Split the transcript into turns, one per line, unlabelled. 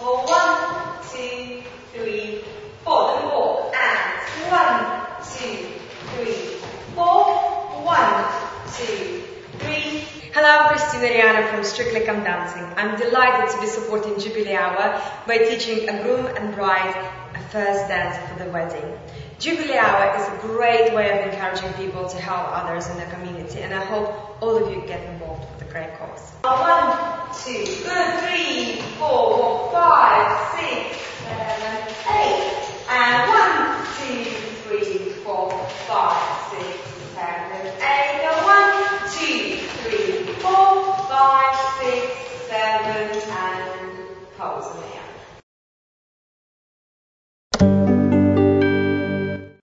One, two, three, four. Then walk. One, two, three, four. One, two, three. Hello, I'm from Strictly Come Dancing. I'm delighted to be supporting Jubilee Hour by teaching a groom and bride a first dance for the wedding. Jubilee Hour is a great way of encouraging people to help others in the community and I hope all of you get involved with the great cause. One, two, five, six, seven, eight. And one, two, three, four, five, six, seven, and pose them.